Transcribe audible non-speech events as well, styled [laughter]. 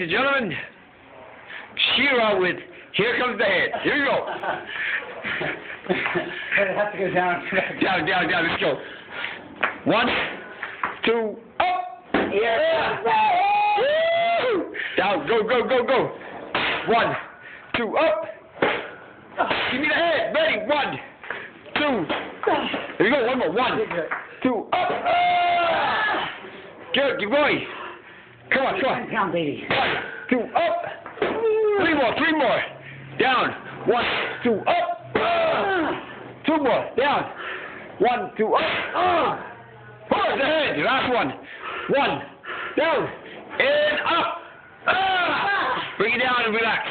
ladies and gentlemen, Shira with Here Comes the Head. Here we go. but it has to go down. [laughs] Down, down, down. Let's go. One, two, up. Yeah. Woo! Down, go, go, go, go. One, two, up. Give me the head. Ready? One, two. Here we go. One more. One, two, up. Ah! Good. Keep going. Come on, come on. Pound baby. One, two, up. Three more, three more. Down. One, two, up. Ah. Two more. Down. One, two, up. Ah. Forward, ahead. Last one. One, down, and up. Ah. Bring it down and relax.